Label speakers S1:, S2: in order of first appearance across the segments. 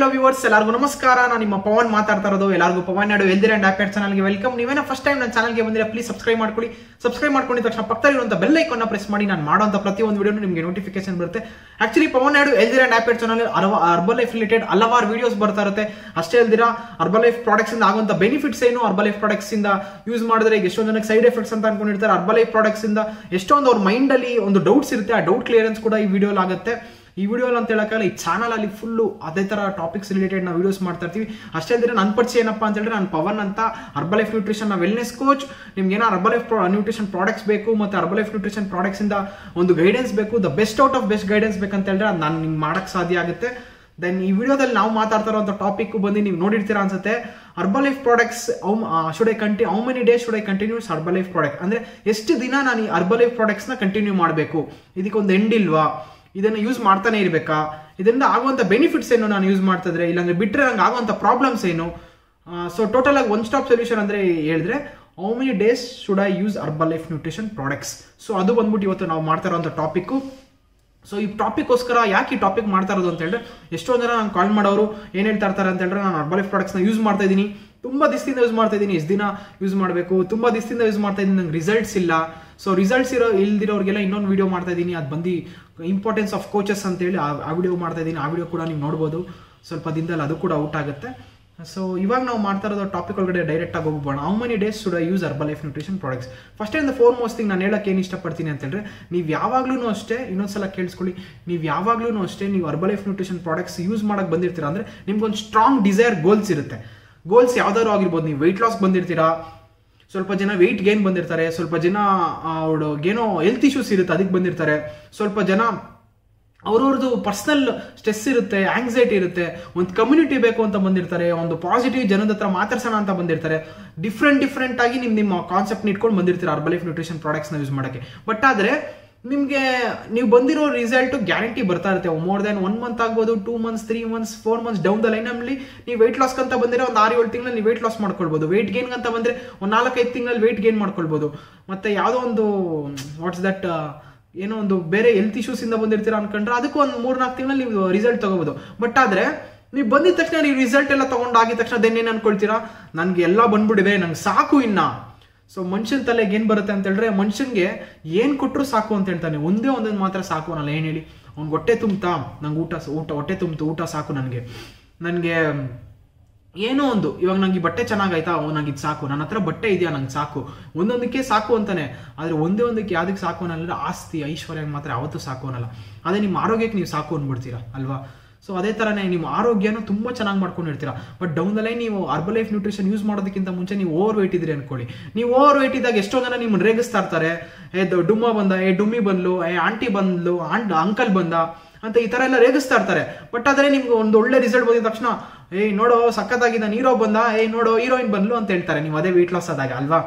S1: Love viewers ಎಲ್ಲರಿಗೂ ನಮಸ್ಕಾರ. ನಾನು ನಿಮ್ಮ ಪವನ್ ಮಾತಾಡ್ತಾ ಇರೋದು. ಎಲ್ಲರಿಗೂ ಪವನ್ ನಾಡು ಎಲ್ದಿರ ಅಂಡ್ ಆಪೇಟ್ ಚಾನಲ್ಗೆ ವೆಲ್ಕಮ್ ನೀವೇನ ಫಸ್ಟ್ ಟೈಮ್ ನನ್ನ ಚಾನಲ್ಗೆ ಬಂದಿರ ಪ್ಲೀಸ್ ಸಬ್ಸ್ಕ್ರೈಬ್ ಮಾಡ್ಕೊಳ್ಳಿ. ಸಬ್ಸ್ಕ್ರೈಬ್ ಮಾಡ್ಕೊಂಡಿದ ತಕ್ಷಣ ಪಕ್ಕದಲ್ಲಿರುವಂಥ ಬೆಲ್ ಐಕಾನ್ನ ಪ್ರೆಸ್ ಮಾಡಿ. ನಾನು ಮಾಡೋಂಥ ಪ್ರತಿಯೊಂದು ವಿಡಿಯೋ ನಿಮಗೆ ನೋಟಿಫಿಕೇಶನ್ ಬರುತ್ತೆ. ಆಕ್ಚುಲಿ ಪವನ್ ನಾಡು ಎಲ್ದಿರ ಅಂಡ್ ಆಪೇಟ್ ಚಾನಲ್ ಅರ್ಬಲ್ ಲೈಫ್ ರಿಲೇಟೆಡ್ ಹಲವಾರು ವಿಡಿಯೋಸ್ ಬರ್ತಾ ಇರುತ್ತೆ. ಅಷ್ಟೇ ಅಲ್ದಿರ ಅರ್ಬಲ್ ಲೈಫ್ ಪ್ರಾಡಕ್ಟ್ಸ್ ಇಂದ ಆಗುವಂಥ ಬೆನಿಫಿಟ್ಸ್ ಏನು? ಅರ್ಬಲ್ ಲೈಫ್ ಪ್ರಾಡಕ್ಟ್ಸ್ ಇಂದ ಯೂಸ್ ಮಾಡಿದ್ರೆ ಈಗ ಎಷ್ಟೊಂದು ಜನಕ್ಕೆ ಸೈಡ್ ಎಫೆಕ್ಟ್ಸ್ ಅಂತ ಅನ್ಕೊಂಡಿರ್ತಾರೆ. ಅರ್ಬಲ್ ಲೈಫ್ ಪ್ರಾಡಕ್ಟ್ಸ್ ಇಂದ ಎಷ್ಟೊಂದು ಅವ್ರ ಮೈಂಡ್ ಅಲ್ಲಿ ಒಂದು ಡೌಟ್ಸ್ ಇರುತ್ತೆ. ಆ ಡೌಟ್ ಕ್ಲಿಯರೆನ್ಸ್ ಕೂಡ ಈ ವಿಡಿಯೋ ಆಗುತ್ತೆ. ಈ ವಿಡಿಯೋ ಅಂತ ಹೇಳೋಕ್ಕಲ್ಲ ಈ ಚಾನಲ್ ಅಲ್ಲಿ ಫುಲ್ಲು ಅದೇ ತರ ಟಾಪಿಕ್ಸ್ ರಿಲೇಟೆಡ್ ನಾವು ವಿಡಿಯೋಸ್ ಮಾಡ್ತಾ ಇರ್ತೀವಿ. ಅಷ್ಟೇ ಅಲ್ಲದೆ ನನ್ನ ಪರಿಚಯ ಏನಪ್ಪ ಅಂತ ಹೇಳಿದ್ರೆ ನಾನು ಪವನ್ ಅಂತ Herbalife nutrition wellness coach ನಿಮ್ಗೆ ಏನೋ ಅರ್ಬಲ್ ಲೈಫ್ ನ್ಯೂಟ್ರಿಷನ್ ಪ್ರಾಡಕ್ಟ್ಸ್ ಬೇಕು ಮತ್ತೆ ಅರ್ಬಲ್ ಲೈಫ್ ನ್ಯೂಟ್ರಿಷನ್ ಪ್ರಾಡಕ್ಟ್ಸ್ ಇಂದ ಒಂದು ಗೈಡೆನ್ಸ್ ಬೇಕು the best out of best guidance ಬೇಕಂತ ಹೇಳಿದ್ರೆ ನಾನು ನಿಮ್ಗೆ ಮಾಡಕ್ ಸಾಧ್ಯ ಆಗುತ್ತೆ. ದೆನ್ ಈ ವಿಡಿಯೋದಲ್ಲಿ ನಾವು ಮಾತಾಡ್ತಾ ಇರೋಂಥ ಟಾಪಿಕ್ ಬಂದು ನೀವು ನೋಡಿರ್ತೀರಾ ಅನ್ಸುತ್ತೆ. Herbalife products should I Kanti how many days should I continues Herbalife product ಅಂದ್ರೆ ಎಷ್ಟು ದಿನ ನಾನು ಈ ಅರ್ಬಲ್ ಲೈಫ್ನ ಕಂಟಿನ್ಯೂ ಮಾಡಬೇಕು? ಇದಕ್ಕೊಂದು ಎಂಡ್ ಇಲ್ವಾ? ಇದನ್ನು ಯೂಸ್ ಮಾಡ್ತಾನೆ ಇರಬೇಕಾ? ಇದರಿಂದ ಆಗುವಂಥ ಬೆನಿಫಿಟ್ಸ್ ಏನು ನಾನು ಯೂಸ್ ಮಾಡ್ತಿದ್ರೆ ಇಲ್ಲಾಂದ್ರೆ ಬಿಟ್ಟರೆ ನಂಗೆ ಆಗುವಂಥ ಪ್ರಾಬ್ಲಮ್ಸ್ ಏನು? ಸೊ ಟೋಟಲ್ ಆಗಿ ಒನ್ ಸ್ಟಾಪ್ ಸೊಲ್ಯೂಷನ್ ಅಂದರೆ ಹೇಳಿದ್ರೆ how many days should I use Herbalife nutrition products so ಅದು ಬಂದ್ಬಿಟ್ಟು ಇವತ್ತು ನಾವು ಮಾಡ್ತಾ ಇರೋಂಥ ಟಾಪಿಕ್ಕು ಸೊ ಈ ಟಾಪಿಕ್ಗೋಸ್ಕರ ಯಾಕೆ ಈ ಟಾಪಿಕ್ ಮಾಡ್ತಾ ಇರೋದು ಅಂತ ಹೇಳಿದ್ರೆ, ಎಷ್ಟೊಂದು ಜನ ನಾನು ಕಾಲ್ ಮಾಡೋರು, ಏನು ಹೇಳ್ತಾ ಇರ್ತಾರೆ ಅಂತ ನಾನು ಅರ್ಬಲ್ ಲೈಫ್ ಪ್ರಾಡಕ್ಟ್ಸ್ನ ಯೂಸ್ ಮಾಡ್ತಾ ಇದ್ದೀನಿ. ತುಂಬ ದಿವಸದಿಂದ ಯೂಸ್ ಮಾಡ್ತಾ ಇದ್ದೀನಿ. ಎಷ್ಟು ದಿನ ಯೂಸ್ ಮಾಡಬೇಕು? ತುಂಬ ದಿವಸದಿಂದ ಯೂಸ್ ಮಾಡ್ತಾ ಇದ್ದೀನಿ. ನಂಗೆ ರಿಸಲ್ಟ್ಸ್ ಇಲ್ಲ. ಸೊ ರಿಸಲ್ಟ್ಸ್ ಇರೋ, ಇಲ್ದಿರೋರಿಗೆಲ್ಲ ಇನ್ನೊಂದು ವಿಡಿಯೋ ಮಾಡ್ತಾ ಇದ್ದೀನಿ. ಅದು ಬಂದು ಇಂಪಾರ್ಟೆನ್ಸ್ ಆಫ್ ಕೋಚಸ್ ಅಂತೇಳಿ ಆ ವಿಡಿಯೋ ಮಾಡ್ತಾ ಇದ್ದೀನಿ. ಆ ವಿಡಿಯೋ ಕೂಡ ನೀವು ನೋಡ್ಬೋದು. ಸ್ವಲ್ಪ ದಿನದಲ್ಲಿ ಅದು ಕೂಡ ಔಟ್ ಆಗುತ್ತೆ. ಸೊ ಇವಾಗ ನಾವು ಮಾಡ್ತಾ ಇರೋದು ಟಾಪಿಕ್ ಒಳಗಡೆ ಡೈರೆಕ್ಟ್ ಆಗಿ ಹೋಗ್ಬೋಣ how many days should I use Herbalife nutrition products first ಇಂದ ಫೋರ್ ಮೋಸ್ಟ್ ಥಿಂಗ್ ನಾನು ಹೇಳಕ್ಕೆ ಏನು ಇಷ್ಟಪಡ್ತೀನಿ ಅಂತ ಹೇಳಿದ್ರೆ ನೀವು ಯಾವಾಗ್ಲೂ ಅಷ್ಟೇ, ಇನ್ನೊಂದ್ಸಲ ಕೇಳಿಸ್ಕೊಳ್ಳಿ. ನೀವು ಯಾವಾಗ್ಲೂ ಅಷ್ಟೇ ನೀವು Herbalife nutrition products use ಮಾಡಕ್ಕೆ ಬಂದಿರ್ತೀರಾ ಅಂದ್ರೆ ನಿಮ್ಗೊಂದು ಸ್ಟ್ರಾಂಗ್ ಡಿಸೈರ್ ಗೋಲ್ಸ್ ಇರುತ್ತೆ. ಗೋಲ್ಸ್ ಯಾವ್ದಾದ್ರು ಆಗಿರ್ಬೋದು. ನೀವು ವೆಯ್ಟ್ ಲಾಸ್ ಬಂದಿರ್ತೀರಾ ಸ್ವಲ್ಪ ಜನ ವೆಯ್ಟ್ ಗೇನ್ ಬಂದಿರ್ತಾರೆ, ಸ್ವಲ್ಪ ಜನ ಅವ್ರಿಗೇನೋ ಹೆಲ್ತ್ ಇಶ್ಯೂಸ್ ಇರುತ್ತೆ, ಅದಕ್ಕೆ ಬಂದಿರ್ತಾರೆ. ಸ್ವಲ್ಪ ಜನ ಅವ್ರವ್ರದ್ದು ಪರ್ಸನಲ್ ಸ್ಟ್ರೆಸ್ ಇರುತ್ತೆ ಆಂಗ್ಸೈಟಿ ಇರುತ್ತೆ. ಒಂದು ಕಮ್ಯುನಿಟಿ ಬೇಕು ಅಂತ ಬಂದಿರ್ತಾರೆ, ಒಂದು ಪಾಸಿಟಿವ್ ಜನದ ಹತ್ರ ಮಾತಾಡ್ಸೋಣ ಅಂತ ಬಂದಿರ್ತಾರೆ. ಡಿಫ್ರೆಂಟ್ ಡಿಫ್ರೆಂಟ್ ಆಗಿ ನಿಮ್ಮ ನಿಮ್ಮ ಕಾನ್ಸೆಪ್ಟ್ ಇಟ್ಕೊಂಡು ಬಂದಿರ್ತೀರ ಅರ್ಬಲೈಫ್ ನ್ಯೂಟ್ರಿಷನ್ ಪ್ರಾಡಕ್ಟ್ಸ್ನ ಯೂಸ್ ಮಾಡೋಕ್ಕೆ. ಬಟ್ ಆದರೆ ನಿಮಗೆ ನೀವು ಬಂದಿರೋ ರಿಸಲ್ಟ್ ಗ್ಯಾರಂಟಿ ಬರ್ತಾ ಇರುತ್ತೆ. ಮೋರ್ ದೆನ್ ಒನ್ ಮಂತ್ ಆಗ್ಬೋದು two months three months four months down the ಅಲ್ಲಿ ನೀವು ವೆಯ್ಟ್ ಲಾಸ್ ಅಂತ ಬಂದರೆ ಒಂದು ಆರು ಏಳು ತಿಂಗಳಲ್ಲಿ ವೆಯ್ಟ್ ಲಾಸ್ ಮಾಡ್ಕೊಳ್ಬೋದು. ವೆಯ್ಟ್ ಗೇನ್ ಅಂತ ಬಂದರೆ ಒಂದು ನಾಲ್ಕೈದು ತಿಂಗಳಲ್ಲಿ ವೆಯ್ಟ್ ಗೇನ್ ಮಾಡ್ಕೊಳ್ಬೋದು. ಮತ್ತು ಯಾವುದೋ ಒಂದು ವಾಟ್ಸ್ ದಟ್ ಏನೋ ಒಂದು ಬೇರೆ ಹೆಲ್ತ್ ಇಶ್ಯೂಸಿಂದ ಬಂದಿರ್ತೀರಾ ಅನ್ಕೊಂಡ್ರೆ ಅದಕ್ಕೂ ಒಂದು ಮೂರು ನಾಲ್ಕು ತಿಂಗಳಲ್ಲಿ ನೀವು ರಿಸಲ್ಟ್ ತೊಗೋಬೋದು. ಬಟ್ ಆದರೆ ನೀವು ಬಂದಿದ ತಕ್ಷಣ ನೀವು ರಿಸಲ್ಟ್ ಎಲ್ಲ ತೊಗೊಂಡಾಗಿದ ತಕ್ಷಣ ಅದೇನು ಏನು ಅನ್ಕೊಳ್ತೀರಾ? ನನಗೆ ಎಲ್ಲ ಬಂದ್ಬಿಟ್ಟಿದೆ, ನಂಗೆ ಸಾಕು ಇನ್ನ. ಸೊ ಮನುಷ್ಯನ ತಲೆಗೆ ಏನು ಬರುತ್ತೆ ಅಂತ ಹೇಳಿದ್ರೆ, ಮನುಷ್ಯನ್ಗೆ ಏನು ಕೊಟ್ಟರು ಸಾಕು ಅಂತ ಹೇಳ್ತಾನೆ. ಒಂದೇ ಒಂದೊಂದು ಮಾತ್ರ ಸಾಕು ಅನ್ನಲ್ಲ, ಏನು ಹೇಳಿ? ಅವ್ನಿಗೆ ಹೊಟ್ಟೆ ತುಂಬ್ತಾ, ನಂಗೆ ಊಟ ಊಟ ಹೊಟ್ಟೆ ತುಂಬ್ತು, ಊಟ ಸಾಕು ನನಗೆ. ನನಗೆ, ಏನೋ ಒಂದು, ಇವಾಗ ನಂಗೆ ಬಟ್ಟೆ ಚೆನ್ನಾಗಾಯ್ತಾ? ಓ, ನಂಗೆ ಇದು ಸಾಕು. ನನ್ನ ಹತ್ರ ಬಟ್ಟೆ ಇದೆಯಾ? ನಂಗೆ ಸಾಕು. ಒಂದೊಂದಕ್ಕೆ ಸಾಕು ಅಂತಾನೆ. ಆದರೆ ಒಂದೇ ಒಂದಕ್ಕೆ ಯಾವುದಕ್ಕೆ ಸಾಕು ಅನ್ನಲ್ಲ, ಆಸ್ತಿ ಐಶ್ವರ್ಯ ಮಾತ್ರ ಯಾವತ್ತೂ ಸಾಕು ಅನ್ನಲ್ಲ. ಅದೇ ನಿಮ್ಮ ಆರೋಗ್ಯಕ್ಕೆ ನೀವು ಸಾಕು ಅಂದ್ಬಿಡ್ತೀರಾ ಅಲ್ವಾ? ಸೊ ಅದೇ ಥರನೇ ನಿಮ್ಮ ಆರೋಗ್ಯನ ತುಂಬ ಚೆನ್ನಾಗಿ ಮಾಡ್ಕೊಂಡಿರ್ತೀರಾ ಬಟ್ ಡೌನ್ ದ ಲೈನ್ ನೀವು ಅರ್ಬಲ್ ಲೈಫ್ ನ್ಯೂಟ್ರಿಷನ್ ಯೂಸ್ ಮಾಡೋದಕ್ಕಿಂತ ಮುಂಚೆ ನೀವು ಓವರ್ ವೆಯ್ಟ್ ಇದ್ರಿ ಅನ್ಕೊಳ್ಳಿ. ನೀವು ಓವರ್ ವೆಯ್ಟ್ ಇದ್ದಾಗ ಎಷ್ಟೋ ಜನ ನಿಮ್ಮನ್ನು ರೇಗಿಸ್ತಾ ಇರ್ತಾರೆ. ಏ ಡುಮ್ಮ ಬಂದ, ಏ, ಡುಮ್ಮಿ ಬಂದ್ಲು, ಏ, ಆಂಟಿ ಬಂದ್ಲು ಆಂಟ್ ಅಂಕಲ್ ಬಂದ, ಅಂತ ಈ ತರ ಎಲ್ಲ ರೇಗಿಸ್ತಾ ಇರ್ತಾರೆ. ಬಟ್ ಆದ್ರೆ ನಿಮ್ಗೆ ಒಂದು ಒಳ್ಳೆ ರಿಸಲ್ಟ್ ಬಂದಿದ ತಕ್ಷಣ ಏಯ್ ನೋಡೋ ಸಖತ್ತಾಗಿದ್ದ ನೀರೋ ಬಂದ ಏಯ್ ನೋಡೋ ಹೀರೋಯಿನ್ ಬಂದ್ಲು ಅಂತ ಹೇಳ್ತಾರೆ. ನೀವು ಅದೇ ವೆಯ್ಟ್ ಲಾಸ್ ಆದಾಗ, ಅಲ್ವಾ?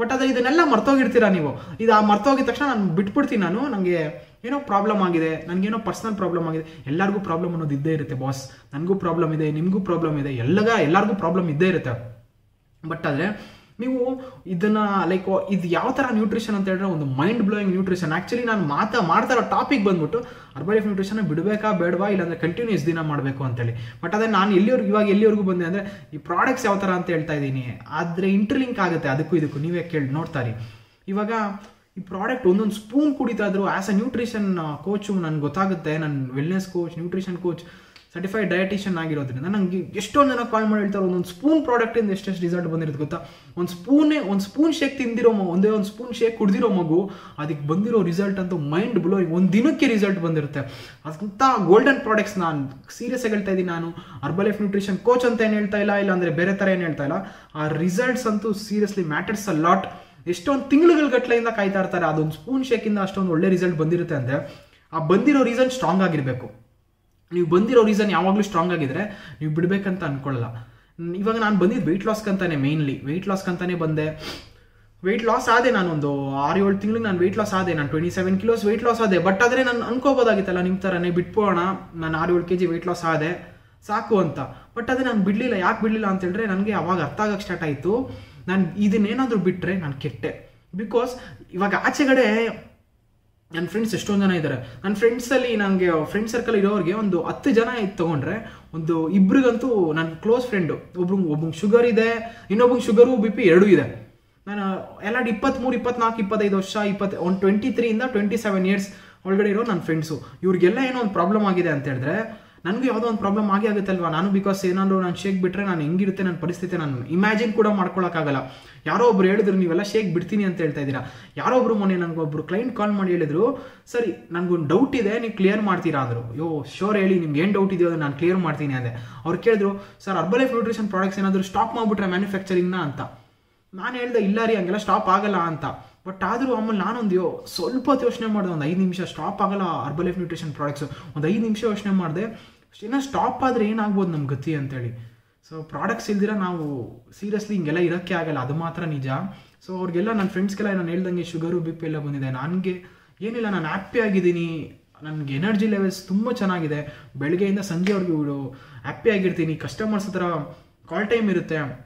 S1: ಬಟ್ ಅದೇ ಇದನ್ನೆಲ್ಲ ಮರ್ತೋಗಿರ್ತೀರಾ ನೀವು? ಇದು ಆ ಮರ್ತೋಗಿದ ತಕ್ಷಣ ನಾನು ಬಿಟ್ಬಿಡ್ತೀನಿ ನಾನು ನನಗೆ ಏನೋ ಪ್ರಾಬ್ಲಮ್ ಆಗಿದೆ, ನನಗೇನೋ ಪರ್ಸನಲ್ ಪ್ರಾಬ್ಲಮ್ ಆಗಿದೆ, ಎಲ್ಲರಿಗೂ ಪ್ರಾಬ್ಲಮ್ ಅನ್ನೋದು ಇದ್ದೇ ಇರುತ್ತೆ ಬಾಸ್ ನನಗೂ ಪ್ರಾಬ್ಲಮ್ ಇದೆ, ನಿಮಗೂ ಪ್ರಾಬ್ಲಮ್ ಇದೆ, ಎಲ್ಲಗ, ಎಲ್ಲರಿಗೂ ಪ್ರಾಬ್ಲಮ್ ಇದ್ದೇ ಇರುತ್ತೆ. ಬಟ್ ಆದರೆ, ನೀವು ಇದನ್ನ ಲೈಕ್ ಇದು ಯಾವ ಥರ ನ್ಯೂಟ್ರಿಷನ್ ಅಂತ ಹೇಳಿದ್ರೆ ಒಂದು ಮೈಂಡ್ ಬ್ಲೋಯಿಂಗ್ ನ್ಯೂಟ್ರಿಷನ್ ಆ್ಯಕ್ಚುಲಿ ನಾನು ಮಾತಾ ಮಾಡ್ತಾ ಇರೋ ಟಾಪಿಕ್ ಬಂದ್ಬಿಟ್ಟು ಅರ್ಬಲ್ ನ್ಯೂಟ್ರಿಷನ್ ಬಿಡಬೇಕಾ, ಬೇಡವಾ, ಇಲ್ಲಾಂದರೆ ಕಂಟಿನ್ಯೂಸ್ ದಿನ ಮಾಡಬೇಕು ಅಂತೇಳಿ. ಬಟ್ ಅದೇ ನಾನು ಎಲ್ಲಿವರೆಗೂ, ಇವಾಗ ಎಲ್ಲಿವರೆಗೂ ಬಂದೆ ಅಂದರೆ, ಈ ಪ್ರಾಡಕ್ಟ್ಸ್ ಯಾವ ಥರ ಅಂತ ಹೇಳ್ತಾ ಇದ್ದೀನಿ. ಆದರೆ ಇಂಟರ್ಲಿಂಕ್ ಆಗುತ್ತೆ, ಅದಕ್ಕೂ ಇದಕ್ಕೂ. ನೀವೇ ಕೇಳಿ ನೋಡ್ತಾರಿ ಇವಾಗ ಈ ಪ್ರಾಡಕ್ಟ್ ಒಂದೊಂದು ಸ್ಪೂನ್ ಕುಡಿತಾ ಇದ್ರು ಆ್ಯಸ್ ಅ ನ್ಯೂಟ್ರಿಷನ್ ಕೋಚು ನನಗೆ ಗೊತ್ತಾಗುತ್ತೆ. ನನ್ನ wellness coach nutrition coach certified dietitian ಆಗಿರೋದ್ರಿಂದ ನನಗೆ ಎಷ್ಟೊಂದು ಜನ ಕಾಲ್ ಮಾಡಿ ಹೇಳ್ತಾರೆ, ಒಂದೊಂದು ಸ್ಪೂನ್ ಪ್ರಾಡಕ್ಟಿಂದ ಎಷ್ಟೆಷ್ಟು ರಿಸಲ್ಟ್ ಬಂದಿರೋದು ಗೊತ್ತಾ? ಒಂದು ಸ್ಪೂನೇ ಒಂದು ಸ್ಪೂನ್ ಶೇಕ್ ತಿಂದಿರೋ ಒಂದೇ ಒಂದು ಸ್ಪೂನ್ ಶೇಕ್ ಕುಡಿದಿರೋ ಮಗು, ಅದಕ್ಕೆ ಬಂದಿರೋ ರಿಸಲ್ಟ್ ಅಂತೂ ಮೈಂಡ್ ಬ್ಲೋಯಿಂಗ್ ಒಂದು ದಿನಕ್ಕೆ ರಿಸಲ್ಟ್ ಬಂದಿರುತ್ತೆ. ಅದಂಥ ಗೋಲ್ಡನ್ ಪ್ರಾಡಕ್ಟ್ಸ್ ನಾನು ಸೀರಿಯಸ್ ಆಗಿ ಹೇಳ್ತಾ ಇದ್ದೀನಿ ನಾನು. ಅರ್ಬಲ್ ಲೈಫ್ ನ್ಯೂಟ್ರಿಷನ್ ಕೋಚ್ ಅಂತ ಏನು ಹೇಳ್ತಾ ಇಲ್ಲ ಇಲ್ಲ ಅಂದರೆ ಬೇರೆ ಥರ ಏನು ಹೇಳ್ತಾ ಇಲ್ಲ. ಆ ರಿಸಲ್ಟ್ಸ್ ಅಂತೂ ಸೀರಿಯಸ್ಲಿ ಮ್ಯಾಟರ್ಸ್ ಅ ಲಾಟ್ ಎಷ್ಟೊಂದು ತಿಂಗಳುಗಳ ಗಟ್ಟಲೆಯಿಂದ ಕಾಯ್ತಾ ಇರ್ತಾರೆ, ಅದೊಂದು ಸ್ಪೂನ್ ಶೇಕಿಂದ ಅಷ್ಟೊಂದು ಒಳ್ಳೆ ರಿಸಲ್ಟ್ ಬಂದಿರುತ್ತೆ ಅಂದರೆ, ಆ ಬಂದಿರೋ ರೀಸನ್ ಸ್ಟ್ರಾಂಗ್ ಆಗಿರಬೇಕು. ನೀವು ಬಂದಿರೋ ರೀಸನ್ ಯಾವಾಗಲೂ ಸ್ಟ್ರಾಂಗ್ ಆಗಿದ್ರೆ, ನೀವು ಬಿಡಬೇಕಂತ ಅನ್ಕೊಳ್ಳಲ್ಲ. ಇವಾಗ ನಾನು ಬಂದಿದ್ದು ವೆಯ್ಟ್ ಲಾಸ್ಗಂತಾನೆ ಮೇನ್ಲಿ ವೆಯ್ಟ್ ಲಾಸ್ಗಂತಾನೆ ಬಂದೆ. ವೆಯ್ಟ್ ಲಾಸ್ ಆದೆ ನಾನೊಂದು ಆರು ಏಳು ತಿಂಗಳು ನಾನು ವೆಯ್ಟ್ ಲಾಸ್ ಆದೆ. ನಾನು twenty seven kilos weight loss ಆದೆ. ಬಟ್ ಆದರೆ ನಾನು ಅನ್ಕೋಬೋದಾಗಿತ್ತಲ್ಲ ನಿಮ್ಮ ಥರನೇ ಬಿಟ್ಬೋಣ ನಾನು ಆರು ಏಳು ಕೆ ಜಿ ವೆಯ್ಟ್ ಲಾಸ್ ಆದೆ. ಸಾಕು ಅಂತ. ಬಟ್ ಅದೇ ನಾನು ಬಿಡಲಿಲ್ಲ. ಯಾಕೆ ಬಿಡಲಿಲ್ಲ ಅಂತೇಳಿದ್ರೆ ನನಗೆ ಅವಾಗ ಅರ್ಥ ಆಗಕ್ಕೆ ಸ್ಟಾರ್ಟ್ ಆಯಿತು. ನಾನು ಇದನ್ನೇನಾದರೂ ಬಿಟ್ಟರೆ ನಾನು ಕೆಟ್ಟೆ. ಬಿಕಾಸ್ ಇವಾಗ ಆಚೆಗಡೆ ನನ್ನ ಫ್ರೆಂಡ್ಸ್ ಎಷ್ಟೊಂದು ಜನ ಇದ್ದಾರೆ ನನ್ನ ಫ್ರೆಂಡ್ಸಲ್ಲಿ ನನಗೆ ಫ್ರೆಂಡ್ ಸರ್ಕಲ್ ಇರೋರಿಗೆ ಒಂದು ಹತ್ತು ಜನ ಇದು ತೊಗೊಂಡ್ರೆ ಒಂದು ಇಬ್ರಿಗಂತೂ ನನ್ನ ಕ್ಲೋಸ್ ಫ್ರೆಂಡು ಒಬ್ರು ಒಬ್ಬಂಗೆ ಶುಗರ್ ಇದೆ ಇನ್ನೊಬ್ಬಂಗೆ ಶುಗರು ಬಿ ಪಿ ಎರಡೂ ಇದೆ. ನಾನು ಎಲ್ಲ ಇಪ್ಪತ್ತ್ಮೂರು ಇಪ್ಪತ್ನಾಲ್ಕು, ಇಪ್ಪತ್ತೈದು ವರ್ಷ, ಇಪ್ಪತ್ತು ಒಂದು ಟ್ವೆಂಟಿ ತ್ರೀಯಿಂದ ಟ್ವೆಂಟಿ ಸೆವೆನ್ ಇಯರ್ಸ್ ಒಳಗಡೆ ಇರೋ ನನ್ನ ಫ್ರೆಂಡ್ಸು ಇವ್ರಿಗೆಲ್ಲ ಏನೋ ಒಂದು ಪ್ರಾಬ್ಲಮ್ ಆಗಿದೆ ಅಂತ ಹೇಳಿದ್ರೆ ನನಗೂ ಯಾವುದೋ ಒಂದು ಪ್ರಾಬ್ಲಮ್ ಆಗೇ ಆಗುತ್ತಲ್ವಾ? ನಾನು ಬಿಕಾಸ್ ಏನಾದ್ರು ನಾನು ಶೇಕ್ ಬಿಟ್ಟರೆ ನಾನು ಹೆಂಗಿರುತ್ತೆ, ನನ್ನ ಪರಿಸ್ಥಿತಿ ನಾನು ಇಮ್ಯಾಜಿನ್ ಕೂಡ ಮಾಡ್ಕೊಳ್ಳೋಕ್ಕಾಗಲ್ಲ ಯಾರೋ ಒಬ್ರು ಹೇಳಿದ್ರು, ನೀವೆಲ್ಲ ಶೇಕ್ ಬಿಡ್ತೀನಿ ಅಂತ ಹೇಳ್ತಾ ಇದ್ದೀರಾ? ಯಾರೋ ಒಬ್ರು ಮೊನ್ನೆ ನನಗೆ ಒಬ್ರು ಕ್ಲೈಂಟ್ ಕಾಲ್ ಮಾಡಿ ಹೇಳಿದ್ರು, ಸರಿ, ನನಗೊಂದು ಡೌಟ್ ಇದೆ, ನೀವು ಕ್ಲಿಯರ್ ಮಾಡ್ತೀರಾ? ಅಂದರು. ಯೋ ಶೋರ್ ಹೇಳಿ, ನಿಮ್ಗೆ ಏನು ಡೌಟ್ ಇದೆಯೋ ನಾನು ಕ್ಲಿಯರ್ ಮಾಡ್ತೀನಿ ಅಂದೆ. ಅವ್ರು ಕೇಳಿದ್ರು, ಸರ್ ಅರ್ಬಲೈಫ್ ನ್ಯೂಟ್ರಿಷನ್ ಪ್ರಾಡಕ್ಟ್ಸ್ ಏನಾದರೂ ಸ್ಟಾಪ್ ಮಾಡಿಬಿಟ್ರೆ ಮ್ಯಾನುಫ್ಯಾಕ್ಚರಿಂಗ್ನ ಅಂತ. ನಾನು ಹೇಳ್ದೆ, ಇಲ್ಲ ರೀ, ಹಂಗೆಲ್ಲ ಸ್ಟಾಪ್ ಆಗಲ್ಲ ಅಂತ. ಬಟ್ ಆದರೂ ಆಮೇಲೆ ನಾನೊಂದು ಸ್ವಲ್ಪ ಯೋಚನೆ ಮಾಡಿದೆ, ಒಂದು ಐದು ನಿಮಿಷ ಸ್ಟಾಪ್ ಆಗಲ್ಲ ಅರ್ಬಲೈಫ್ ನ್ಯೂಟ್ರಿಷನ್ ಪ್ರಾಡಕ್ಟ್ಸು ಒಂದು ಐದು ನಿಮಿಷ ಯೋಚನೆ ಮಾಡಿದೆ ಇನ್ನೂ ಸ್ಟಾಪ್ ಆದರೆ ಏನಾಗ್ಬೋದು ನಮ್ಮ ಗತಿ ಅಂತೇಳಿ. ಸೊ ಪ್ರಾಡಕ್ಟ್ಸ್ ಇಲ್ದಿರ ನಾವು ಸೀರಿಯಸ್ಲಿ ಹಿಂಗೆಲ್ಲ ಇರೋಕ್ಕೆ ಆಗಲ್ಲ. ಅದು ಮಾತ್ರ ನಿಜ. ಸೊ ಅವ್ರಿಗೆಲ್ಲ ನನ್ನ ಫ್ರೆಂಡ್ಸ್ಗೆಲ್ಲ ನಾನು ಹೇಳ್ದಂಗೆ ಶುಗರು ಬಿ ಪಿ ಎಲ್ಲ ಬಂದಿದೆ. ನನಗೆ ಏನಿಲ್ಲ, ನಾನು ಹ್ಯಾಪಿ ಆಗಿದ್ದೀನಿ. ನನಗೆ ಎನರ್ಜಿ ಲೆವೆಲ್ಸ್ ತುಂಬ ಚೆನ್ನಾಗಿದೆ. ಬೆಳಗ್ಗೆಯಿಂದ ಸಂಜೆವರೆಗೂ ಹ್ಯಾಪಿ ಆಗಿರ್ತೀನಿ. ಕಸ್ಟಮರ್ಸ್ ಹತ್ರ ಕಾಲ್ ಟೈಮ್ ಇರುತ್ತೆ.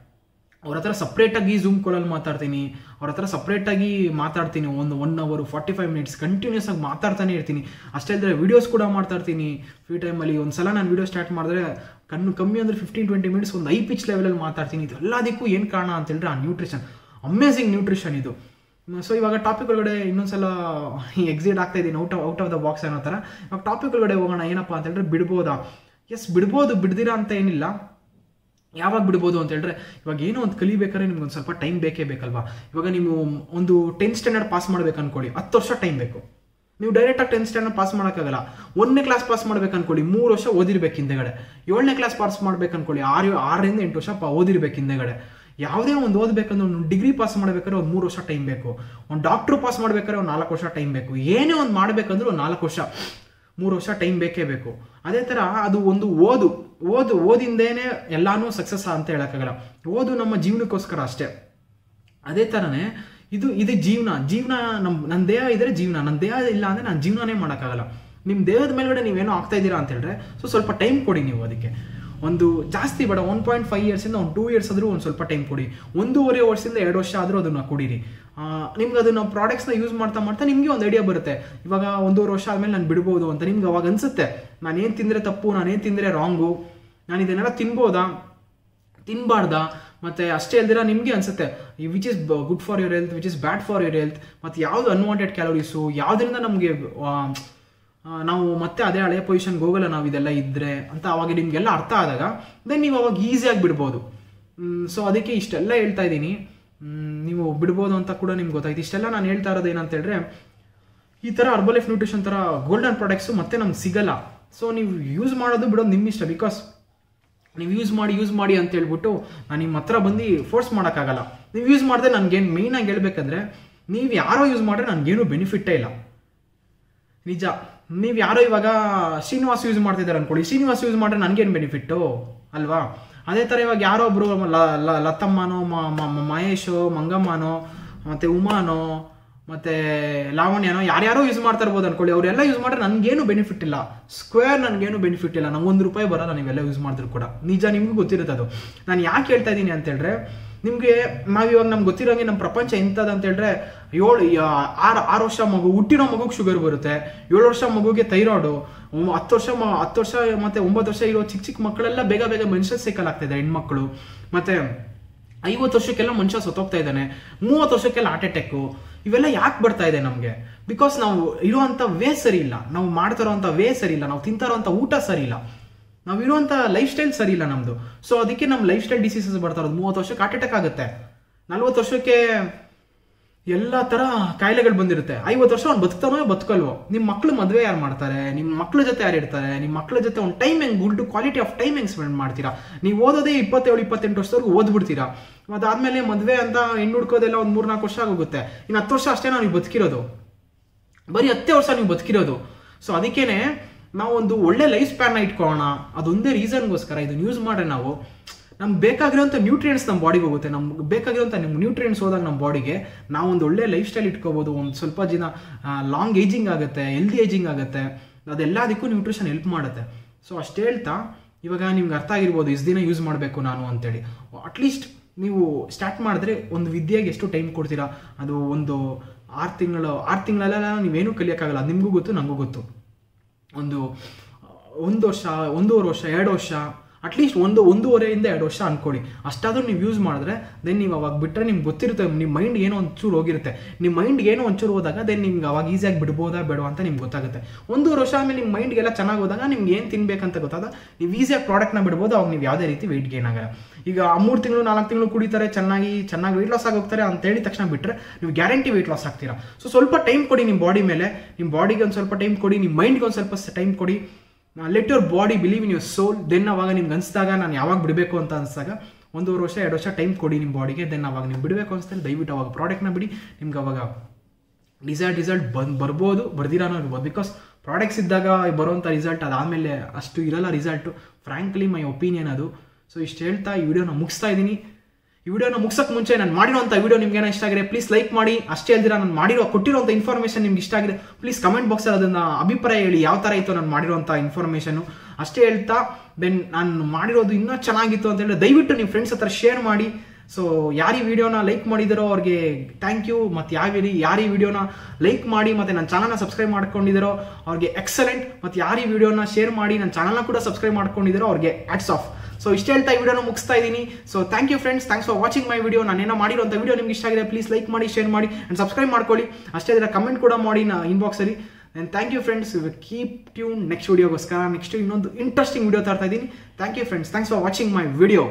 S1: ಅವ್ರ ಹತ್ರ ಸಪ್ರೇಟಾಗಿ ಝೂಮ್ ಕಾಲಲ್ಲಿ ಮಾತಾಡ್ತೀನಿ, ಅವ್ರ ಹತ್ರ ಸಪ್ರೇಟಾಗಿ ಮಾತಾಡ್ತೀನಿ, ಒಂದು ಒನ್ ಅವರು ಫಾರ್ಟಿ ಫೈವ್ ಮಿನಿಟ್ಸ್ ಕಂಟಿನ್ಯೂಸ್ ಆಗಿ ಮಾತಾಡ್ತಾನೆ ಇರ್ತೀನಿ. ಅಷ್ಟೇ ಅಲ್ಲದೆ ವೀಡಿಯೋಸ್ ಕೂಡ ಮಾಡ್ತಾಯಿರ್ತೀನಿ ಫ್ರೀ ಟೈಮಲ್ಲಿ ಒಂದು ಸಲ ನಾನು ವೀಡಿಯೋ ಸ್ಟಾರ್ಟ್ ಮಾಡಿದ್ರೆ ಕಣ್ಣು ಕಮ್ಮಿ ಅಂದರೆ ಫಿಫ್ಟೀನ್ ಟ್ವೆಂಟಿ ಮಿನಿಟ್ಸ್ ಒಂದು ಐ ಪಿಚ್ ಲೆವೆಲಲ್ಲಿ ಮಾತಾಡ್ತೀನಿ. ಇದು ಎಲ್ಲದಕ್ಕೂ ಏನು ಕಾರಣ ಅಂತ ಹೇಳಿದ್ರೆ ಆ ನ್ಯೂಟ್ರಿಷನ್ ಅಮೇಝಿಂಗ್ ನ್ಯೂಟ್ರಿಷನ್ ಇದು. ಸೊ ಇವಾಗ ಟಾಪಿಕ್ ಒಳಗಡೆ ಇನ್ನೊಂದ್ಸಲ ಎಕ್ಸಿಟ್ ಆಗ್ತಾ ಇದ್ದೀನಿ out out of the box ಅನ್ನೋ ಥರ. ಇವಾಗ ಟಾಪಿಕ್ ಒಳಗಡೆ ಹೋಗೋಣ, ಏನಪ್ಪ ಅಂತ ಹೇಳಿದ್ರೆ ಬಿಡ್ಬೋದಾ? ಎಸ್ ಬಿಡ್ಬೋದು, ಬಿಡ್ದಿರಾ ಅಂತ ಏನಿಲ್ಲ. ಯಾವಾಗ ಬಿಡ್ಬೋದು ಅಂತ ಹೇಳಿದ್ರೆ, ಇವಾಗ ಏನೋ ಒಂದು ಕಲಿಬೇಕಾದ್ರೆ ನಿಮ್ಗೆ ಒಂದು ಸ್ವಲ್ಪ ಟೈಮ್ ಬೇಕೇ ಬೇಕಲ್ವಾ? ಇವಾಗ ನೀವು ಒಂದು ಟೆಂತ್ ಸ್ಟ್ಯಾಂಡರ್ಡ್ ಪಾಸ್ ಮಾಡ್ಬೇಕು ಅನ್ಕೊಳ್ಳಿ, ಹತ್ತು ವರ್ಷ ಟೈಮ್ ಬೇಕು. ನೀವು ಡೈರೆಕ್ಟಾಗಿ ಟೆಂತ್ ಸ್ಟ್ಯಾಂಡರ್ಡ್ ಪಾಸ್ ಮಾಡೋಕ್ಕಾಗಲ್ಲ. ಒಂದನೇ ಕ್ಲಾಸ್ ಪಾಸ್ ಮಾಡ್ಬೇಕು ಅನ್ಕೊಳ್ಳಿ, ಮೂರು ವರ್ಷ ಓದಿರ್ಬೇಕು ಹಿಂದೆಗಡೆ. ಏಳನೇ ಕ್ಲಾಸ್ ಪಾಸ್ ಮಾಡ್ಬೇಕು ಅನ್ಕೊಳ್ಳಿ, ಆರು, ಆರರಿಂದ ಎಂಟು ವರ್ಷ ಓದಿರ್ಬೇಕು ಹಿಂದೆಗಡೆ. ಯಾವುದೇ ಒಂದು ಓದಬೇಕಂದ್ರೆ ಒಂದು ಡಿಗ್ರಿ ಪಾಸ್ ಮಾಡ್ಬೇಕಾದ್ರೆ ಒಂದು ಮೂರು ವರ್ಷ ಟೈಮ್ ಬೇಕು. ಒಂದು ಡಾಕ್ಟ್ರು ಪಾಸ್ ಮಾಡ್ಬೇಕಾದ್ರೆ ಒಂದು ನಾಲ್ಕು ವರ್ಷ ಟೈಮ್ ಬೇಕು. ಏನೇ ಒಂದು ಮಾಡಬೇಕಂದ್ರೆ ಒಂದು ನಾಲ್ಕು ವರ್ಷ. ಮೂರು ವರ್ಷ ಟೈಮ್ ಬೇಕೇ ಬೇಕು. ಅದೇ ಥರ ಅದು ಒಂದು ಓದು. ಓದು, ಓದಿಂದೇನೆ ಎಲ್ಲಾನು ಸಕ್ಸಸ್ ಅಂತ ಹೇಳೋಕ್ಕಾಗಲ್ಲ ಓದು ನಮ್ಮ ಜೀವನಕ್ಕೋಸ್ಕರ ಅಷ್ಟೇ. ಅದೇ ಥರನೇ ಇದು ಇದು ಜೀವನ. ಜೀವನ ನಮ್ಮ ನನ್ನ ದೇಹ ಇದ್ರೆ ಜೀವನ. ನನ್ನ ದೇಹ ಇಲ್ಲ ಅಂದರೆ ನಾನು ಜೀವನನೇ ಮಾಡೋಕ್ಕಾಗಲ್ಲ ನಿಮ್ಮ ದೇಹದ ಮೇಲ್ಗಡೆ ನೀವೇನೋ ಆಗ್ತಾ ಇದ್ದೀರಾ ಅಂತ ಹೇಳಿದ್ರೆ ಸೊ ಸ್ವಲ್ಪ ಟೈಮ್ ಕೊಡಿ ನೀವು ಅದಕ್ಕೆ. ಒಂದು ಜಾಸ್ತಿ ಬೇಡ ಒನ್ ಪಾಯಿಂಟ್ ಫೈವ್ ಇಯರ್ಸಿಂದ ಒಂದು ಟೂ ಇಯರ್ಸ್ ಆದರೂ ಒಂದು ಸ್ವಲ್ಪ ಟೈಮ್ ಕೊಡಿ. ಒಂದೂವರೆ ವರ್ಷದಿಂದ ಎರಡು ವರ್ಷ ಆದರೂ ಅದನ್ನು ಕೊಡಿರಿ. ನಿಮ್ಗೆ ಅದನ್ನು ಪ್ರಾಡಕ್ಟ್ಸ್ನ ಯೂಸ್ ಮಾಡ್ತಾ ಮಾಡ್ತಾ ನಿಮಗೆ ಒಂದು ಐಡಿಯಾ ಬರುತ್ತೆ. ಇವಾಗ ಒಂದೂವರೆ ವರ್ಷ ಆದಮೇಲೆ ನಾನು ಬಿಡ್ಬೋದು ಅಂತ ನಿಮ್ಗೆ ಅವಾಗ ಅನಿಸುತ್ತೆ. ನಾನೇನು ತಿಂದರೆ ತಪ್ಪು ನಾನೇನು ತಿಂದರೆ ರಾಂಗು ನಾನು ಇದನ್ನೆಲ್ಲ ತಿನ್ಬೋದಾ? ತಿನ್ಬಾರ್ದಾ? ಮತ್ತೆ ಅಷ್ಟೇ ಅಲ್ದಿರ ನಿಮಗೆ ಅನ್ಸುತ್ತೆ. Which is good for your health which is bad for your health ಮತ್ತು ಯಾವುದು ಅನ್ವಾಂಟೆಡ್ ಕ್ಯಾಲೋರೀಸು ಯಾವುದರಿಂದ ನಮಗೆ ನಾವು ಮತ್ತೆ ಅದೇ ಹಳೆಯ ಪೊಸಿಷನ್ಗೆ ಹೋಗಲ್ಲ ನಾವು ಇದೆಲ್ಲ ಇದ್ದರೆ ಅಂತ ಅವಾಗ ನಿಮಗೆಲ್ಲ ಅರ್ಥ ಆದಾಗ ದೆನ್ ನೀವು ಅವಾಗ ಈಸಿಯಾಗಿ ಬಿಡ್ಬೋದು. ಸೊ ಅದಕ್ಕೆ ಇಷ್ಟೆಲ್ಲ ಹೇಳ್ತಾ ಇದ್ದೀನಿ. ನೀವು ಬಿಡ್ಬೋದು ಅಂತ ಕೂಡ ನಿಮ್ಗೆ ಗೊತ್ತಾಯ್ತು. ಇಷ್ಟೆಲ್ಲ ನಾನು ಹೇಳ್ತಾ ಇರೋದು ಏನಂತ ಹೇಳಿದ್ರೆ, ಈ ಥರ ಅರ್ಬಲೈಫ್ ನ್ಯೂಟ್ರಿಷನ್ ಥರ ಗೋಲ್ಡನ್ ಪ್ರಾಡಕ್ಟ್ಸು ಮತ್ತೆ ನಮ್ಗೆ ಸಿಗಲ್ಲ. ಸೊ ನೀವು ಯೂಸ್ ಮಾಡೋದು ಬಿಡೋದು ನಿಮ್ಮ ಇಷ್ಟ ಬಿಕಾಸ್ ನೀವು ಯೂಸ್ ಮಾಡಿ ಯೂಸ್ ಮಾಡಿ ಅಂತ ಹೇಳ್ಬಿಟ್ಟು ನಾನು ನಿಮ್ಮ ಹತ್ರ ಬಂದು ಫೋರ್ಸ್ ಮಾಡೋಕ್ಕಾಗಲ್ಲ. ನೀವು ಯೂಸ್ ಮಾಡಿದ್ರೆ ನನಗೇನು ಮೇಯ್ನಾಗಿ ಹೇಳ್ಬೇಕಂದ್ರೆ, ನೀವು ಯಾರೋ ಯೂಸ್ ಮಾಡಿದ್ರೆ ನನಗೇನು ಬೆನಿಫಿಟ್ಟೇ ಇಲ್ಲ. ನಿಜ. ನೀವು ಯಾರೋ ಇವಾಗ ಶ್ರೀನಿವಾಸ್ ಯೂಸ್ ಮಾಡ್ತಿದ್ದಾರೆ ಅನ್ಕೊಳ್ಳಿ. ಶ್ರೀನಿವಾಸ್ ಯೂಸ್ ಮಾಡಿದ್ರೆ ನನಗೇನು ಬೆನಿಫಿಟ್ಟು ಅಲ್ವಾ? ಅದೇ ಥರ ಇವಾಗ ಯಾರೋ ಒಬ್ಬರು ಲತಮ್ಮನೋ ಮಹೇಶೋ, ಮಂಗಮ್ಮನೋ, ಮತ್ತು ಉಮಾನೋ, ಮತ್ತು ಲಾವಣ್ಯನೋ, ಯಾರ್ಯಾರೋ ಯೂಸ್ ಮಾಡ್ತಾ ಇರ್ಬೋದು ಅನ್ಕೊಳ್ಳಿ. ಅವರೆಲ್ಲ ಯೂಸ್ ಮಾಡಿದ್ರೆ ನನಗೇನು ಬೆನಿಫಿಟ್ ಇಲ್ಲ. ಸ್ಕ್ವೇರ್ ನನಗೇನು ಬೆನಿಫಿಟ್ ಇಲ್ಲ. ನಂಗೆ ಒಂದು ರೂಪಾಯಿ ಬರೋಲ್ಲ ನೀವೆಲ್ಲ ಯೂಸ್ ಮಾಡಿದ್ರು ಕೂಡ. ನಿಜ ನಿಮಗೂ ಗೊತ್ತಿರುತ್ತೆ ಅದು. ನಾನು ಯಾಕೆ ಹೇಳ್ತಾ ಇದ್ದೀನಿ ಅಂತ ಹೇಳಿದ್ರೆ ನಾವು ನಾವಿವಾಗ ನಮ್ಗೆ ಗೊತ್ತಿರೋಂಗೆ ನಮ್ಮ ಪ್ರಪಂಚ ಎಂಥದ್ದು ಅಂತ ಹೇಳಿದ್ರೆ, ಏಳು ಆರು ಆರು ವರ್ಷ ಮಗು, ಹುಟ್ಟಿರೋ ಮಗುಗೆ ಶುಗರ್ ಬರುತ್ತೆ. ಏಳು ವರ್ಷ ಮಗುಗೆ ಥೈರಾಯ್ಡು ಹತ್ತು ವರ್ಷ ಮ, ಹತ್ತು ವರ್ಷ ಮತ್ತೆ ಒಂಬತ್ತು ವರ್ಷ ಇರೋ ಚಿಕ್ಕ ಚಿಕ್ಕ ಮಕ್ಕಳೆಲ್ಲ ಬೇಗ ಬೇಗ ಮನುಷ್ಯ ಸೈಕಲ್ ಆಗ್ತಾ ಹೆಣ್ಮಕ್ಳು. ಮತ್ತೆ ಐವತ್ತು ವರ್ಷಕ್ಕೆಲ್ಲ ಮನುಷ್ಯ ಸತ್ತೋಗ್ತಾ ಇದ್ದಾನೆ, ಮೂವತ್ತು ವರ್ಷಕ್ಕೆಲ್ಲ ಹಾರ್ಟ್ ಅಟ್ಯಾಕು ಇವೆಲ್ಲ ಯಾಕೆ ಬರ್ತಾ ಇದೆ ನಮಗೆ? ಬಿಕಾಸ್ ನಾವು ಇರುವಂಥ ವೇ ಸರಿ ಇಲ್ಲ. ನಾವು ಮಾಡ್ತಾ ಇರೋವಂಥ ವೇ ಸರಿ ಇಲ್ಲ. ನಾವು ತಿಂತಾ ಇರೋವಂಥ ಊಟ ಸರಿ ಇಲ್ಲ. ನಾವು ಇರುವಂಥ ಲೈಫ್ ಸ್ಟೈಲ್ ಸರಿ ಇಲ್ಲ ನಮ್ಮದು ಸೊ ಅದಕ್ಕೆ ನಮ್ಮ ಲೈಫ್ ಸ್ಟೈಲ್ ಡಿಸೀಸಸ್ ಬರ್ತಾ ಇರೋದು. ಮೂವತ್ತು ವರ್ಷಕ್ಕೆ ಹಾರ್ಟ್ ಅಟ್ಯಾಕ್ ಆಗುತ್ತೆ. ನಲ್ವತ್ತು ವರ್ಷಕ್ಕೆ ಎಲ್ಲ ಥರ ಕಾಯಿಲೆಗಳು ಬಂದಿರುತ್ತೆ. ಐವತ್ತು ವರ್ಷ ಅವ್ನು ಬದುಕ್ತಾನೋ ಬದುಕಲ್ವೋ? ನಿಮ್ಮ ಮಕ್ಳು ಮದುವೆ ಯಾರು ಮಾಡ್ತಾರೆ? ನಿಮ್ಮ ಮಕ್ಳ ಜೊತೆ ಯಾರು ಇರ್ತಾರೆ? ನಿಮ್ಮ ಮಕ್ಳ ಜೊತೆ ಒಂದು ಟೈಮ್ ಹೆಂಗ್ ಗುಡ್ ಕ್ವಾಲಿಟಿ ಆಫ್ ಟೈಮ್ ಹೆಂಗ್ ಸ್ಪೆಂಡ್ ಮಾಡ್ತೀರಾ? ನೀವು ಓದೋದೇ ಇಪ್ಪತ್ತೇಳು, ಇಪ್ಪತ್ತೆಂಟು ವರ್ಷದವರೆಗೂ ಓದ್ಬಿಡ್ತೀರಾ? ಅದಾದ್ಮೇಲೆ ಮದುವೆ ಅಂತ ಹೆಣ್ಣು ಹುಡ್ಕೋದೆಲ್ಲ ಒಂದು ಮೂರ್ನಾಲ್ಕು ವರ್ಷ ಆಗೋಗುತ್ತೆ. ಇನ್ನು ಹತ್ತು ವರ್ಷ ಅಷ್ಟೇ ನಾವು ಬದುಕಿರೋದು. ಬರೀ ಹತ್ತೇ ವರ್ಷ ನೀವು ಬದುಕಿರೋದು. ಸೊ ಅದಕ್ಕೇನೆ ನಾವು ಒಂದು ಒಳ್ಳೆ ಲೈಫ್ ಸ್ಪ್ಯಾನ್ ಇಟ್ಕೊಳ್ಳೋಣ. ಅದೊಂದೇ ರೀಸನ್ಗೋಸ್ಕರ ಇದನ್ನ ಯೂಸ್ ಮಾಡ್ರೆ ನಾವು. ನಮ್ಗೆ ಬೇಕಾಗಿರೋಂಥ ನ್ಯೂಟ್ರಿಯೆಂಟ್ಸ್ ನಮ್ಮ ಬಾಡಿಗೆ ಹೋಗುತ್ತೆ. ನಮ್ಗೆ ಬೇಕಾಗಿರೋಂಥ ನಿಮ್ಮ ನ್ಯೂಟ್ರಿಯೆಂಟ್ಸ್ ಹೋದಾಗ ನಮ್ಮ ಬಾಡಿಗೆ ನಾವು ಒಂದು ಒಳ್ಳೆ ಲೈಫ್ ಸ್ಟೈಲ್ ಇಟ್ಕೋಬೋದು. ಒಂದು ಸ್ವಲ್ಪ ದಿನ ಲಾಂಗ್ ಏಜಿಂಗ್ ಆಗುತ್ತೆ ಹೆಲ್ದಿ ಏಜಿಂಗ್ ಆಗುತ್ತೆ. ಅದೆಲ್ಲದಕ್ಕೂ ನ್ಯೂಟ್ರಿಷನ್ ಹೆಲ್ಪ್ ಮಾಡುತ್ತೆ. ಸೊ ಅಷ್ಟು ಹೇಳ್ತಾ, ಇವಾಗ ನಿಮ್ಗೆ ಅರ್ಥ ಆಗಿರ್ಬೋದು, ಇಷ್ಟು ದಿನ ಯೂಸ್ ಮಾಡಬೇಕು ನಾನು ಅಂತೇಳಿ. ಅಟ್ಲೀಸ್ಟ್ ನೀವು ಸ್ಟಾರ್ಟ್ ಮಾಡಿದ್ರೆ ಒಂದು ವಿದ್ಯೆಗೆ ಎಷ್ಟು ಟೈಮ್ ಕೊಡ್ತೀರಾ? ಅದು ಒಂದು ಆರು ತಿಂಗಳು, ಆರು ತಿಂಗಳಲ್ಲೆಲ್ಲ ನೀವೇನೂ ಕಲಿಯೋಕ್ಕಾಗಲ್ಲ. ನಿಮಗೂ ಗೊತ್ತು ನನಗೂ ಗೊತ್ತು. ಒಂದು ಒಂದು ವರ್ಷ ಒಂದೂವರೆ ವರ್ಷ ಎರಡು ವರ್ಷ ಅಟ್ಲೀಸ್ಟ್ ಒಂದು, ಒಂದೂವರೆಯಿಂದ ಎರಡು ವರ್ಷ ಅನ್ಕೊಳ್ಳಿ. ಅಷ್ಟಾದರೂ ನೀವು ಯೂಸ್ ಮಾಡಿದ್ರೆ ದೆನ್ ನೀವು ಅವಾಗ ಬಿಟ್ಟರೆ ನಿಮ್ಗೆ ಗೊತ್ತಿರುತ್ತೆ, ನಿಮ್ಮ ಮೈಂಡ್ ಏನೋ ಒಂಚೂರು ಹೋಗಿರುತ್ತೆ. ನಿಮ್ಮ ಮೈಂಡ್ ಏನೋ ಒಂಚೂರು ಹೋದಾಗ ದೆನ್ ನಿಮ್ಗೆ ಅವಾಗ ಈಸಿಯಾಗಿ ಬಿಡ್ಬೋದಾ ಬೇಡ ಅಂತ ನಿಮ್ಗೆ ಗೊತ್ತಾಗುತ್ತೆ. ಒಂದೂವರೆ ವರ್ಷ ಆಮೇಲೆ ನಿಮ್ಮ ಮೈಂಡ್ಗೆಲ್ಲ ಚೆನ್ನಾಗಿ ಹೋದಾಗ, ನಿಮ್ಗೆ ಏನು ತಿನ್ಬೇಕಂತ ಗೊತ್ತಾದ, ನೀವು ಈಸಿಯಾಗಿ ಪ್ರಾಡಕ್ಟ್ನ ಬಿಡ್ಬೋದು, ಅವಾಗ ನೀವು ಯಾವುದೇ ರೀತಿ ವೆಯ್ಟ್ ಗೇನ್ ಆಗಲ್ಲ. ಈಗ ಮೂರು ತಿಂಗಳು, ನಾಲ್ಕು ತಿಂಗಳು ಕುಡಿತಾರೆ, ಚೆನ್ನಾಗಿ ಚೆನ್ನಾಗಿ ವೆಯ್ಟ್ ಲಾಸ್ ಆಗೋಗ್ತಾರೆ ಅಂತ ಹೇಳಿದ ತಕ್ಷಣ ಬಿಟ್ಟರೆ ನೀವು ಗ್ಯಾರಂಟಿ ವೆಯ್ಟ್ ಲಾಸ್ ಆಗ್ತೀರಾ. ಸೊ ಸ್ವಲ್ಪ ಟೈಮ್ ಕೊಡಿ ನಿಮ್ಮ ಬಾಡಿ ಮೇಲೆ. ನಿಮ್ಮ ಬಾಡಿಗೆ ಒಂದು ಸ್ವಲ್ಪ ಟೈಮ್ ಕೊಡಿ, ನಿಮ್ಮ ಮೈಂಡ್ಗೆ ಒಂದು ಸ್ವಲ್ಪ ಟೈಮ್ ಕೊಡಿ. Let your body believe in your soul then ಅವಾಗ ನಿಮ್ಗೆ ಅನಿಸಿದಾಗ ನಾನು ಯಾವಾಗ ಬಿಡಬೇಕು ಅಂತ ಅನಿಸಿದಾಗ ಒಂದೂವರೆ ವರ್ಷ, ಎರಡು ವರ್ಷ ಟೈಮ್ ಕೊಡಿ ನಿಮ್ಮ ಬಾಡಿಗೆ ದೆನ್ ಅವಾಗ ನೀವು ಬಿಡಬೇಕು ಅನಿಸ್ತಾರೆ ದಯವಿಟ್ಟು ಅವಾಗ ಪ್ರಾಡಕ್ಟ್ನ ಬಿಡಿ. ನಿಮ್ಗೆ ಅವಾಗ ಡಿಸೈರ್ಡ್ ರಿಸಲ್ಟ್ ಬಂದು ಬರ್ಬೋದು. ಬರ್ದಿರಾನೋ ಇರ್ಬೋದು ಬಿಕಾಸ್ ಪ್ರಾಡಕ್ಟ್ಸ್ ಇದ್ದಾಗ ಬರುವಂಥ ರಿಸಲ್ಟ್ ಅದಾದಮೇಲೆ ಅಷ್ಟು ಇರಲ್ಲ ರಿಸಲ್ಟು ಫ್ರ್ಯಾಂಕ್ಲಿ ಮೈ ಒಪಿನಿಯನ್ ಅದು. ಸೊ ಇಷ್ಟು ಹೇಳ್ತಾ ಈ ವಿಡಿಯೋನ ಮುಗಿಸ್ತಾ ಇದ್ದೀನಿ. ಈ ವಿಡಿಯೋನ ಮುಗಿಸೋಕೆ ಮುಂಚೆ ನಾನು ಮಾಡಿರೋಂಥ ವಿಡಿಯೋ ನಿಮ್ಗೆ ಇಷ್ಟ ಆಗಿದೆ ಪ್ಲೀಸ್ ಲೈಕ್ ಮಾಡಿ. ಅಷ್ಟೇ ಅಲ್ದಿರ ನಾನು ಮಾಡಿರೋ ಕೊಟ್ಟಿರೋಂಥ ಇನ್ಫಾರ್ಮೇಷನ್ ನಿಮ್ಗೆ ಇಷ್ಟ ಆಗಿದೆ ಪ್ಲೀಸ್ ಕಮೆಂಟ್ ಬಾಕ್ಸಲ್ಲಿ ಅದನ್ನ ಅಭಿಪ್ರಾಯ ಹೇಳಿ, ಯಾವ ಥರ ಇತ್ತು ನಾನು ಮಾಡಿರೋಂಥ ಇನ್ಫಾರ್ಮೇಷನು ಅಷ್ಟೇ ಹೇಳ್ತಾ ದೆನ್ ನಾನು ಮಾಡಿರೋದು ಇನ್ನೂ ಚೆನ್ನಾಗಿತ್ತು ಅಂತ ಹೇಳಿ ದಯವಿಟ್ಟು ನಿಮ್ಮ ಫ್ರೆಂಡ್ಸ್ ಹತ್ರ ಶೇರ್ ಮಾಡಿ. ಸೊ ಯಾರು ಈ ವಿಡಿಯೋನ ಲೈಕ್ ಮಾಡಿದಾರೋ ಅವ್ರಿಗೆ ಥ್ಯಾಂಕ್ ಯು ಮತ್ತು ಯಾವ ಯಾರು ಈ ವಿಡಿಯೋನ ಲೈಕ್ ಮಾಡಿ, ಮತ್ತು ನನ್ನ ಚಾನಲ್ನ ಸಬ್ಸ್ಕ್ರೈಬ್ ಮಾಡ್ಕೊಂಡಿದ್ದಾರೋ ಅವ್ರಿಗೆ ಎಕ್ಸಲೆಂಟ್ ಮತ್ತು ಯಾರು ಈ ವಿಡಿಯೋನ ಶೇರ್ ಮಾಡಿ ನನ್ನ ಚಾನಲ್ನ ಕೂಡ ಸಬ್ಸ್ಕ್ರೈಬ್ ಮಾಡ್ಕೊಂಡಿದ್ದಾರೋ ಅವ್ರಿಗೆ ಆಟ್ಸ್ ಆಫ್ ಸೊ ಇಷ್ಟೇ ಹೇಳ್ತಾ ಈ ವಿಡಿಯೋನ ಮುಗಿಸ್ತಾ ಇದ್ದೀನಿ. So thank you friends thanks for watching my video ನಾನು ಏನೋ ಮಾಡಿರೋಂಥ ವಿಡಿಯೋ ನಿಮ್ಗೆ ಇಷ್ಟ ಆಗಿದೆ ಪ್ಲೀಸ್ ಲೈಕ್ ಮಾಡಿ ಶೇರ್ ಮಾಡಿ ಆ್ಯಂಡ್ ಸಬ್ಸ್ಕ್ರೈಬ್ ಮಾಡ್ಕೊಳ್ಳಿ. ಅಷ್ಟೇ ಇದರ ಕಮೆಂಟ್ ಕೂಡ ಮಾಡಿ ನಾ ಇನ್ಬಾಕ್ಸಲ್ಲಿ and thank you friends keep tune next ವಿಡಿಯೋಗೋಸ್ಕರ next ಇನ್ನೊಂದು ಇಂಟ್ರೆಸ್ಟಿಂಗ್ ವಿಡಿಯೋ ತರ್ತಾ ಇದ್ದೀನಿ. Thank you friends thanks for watching my video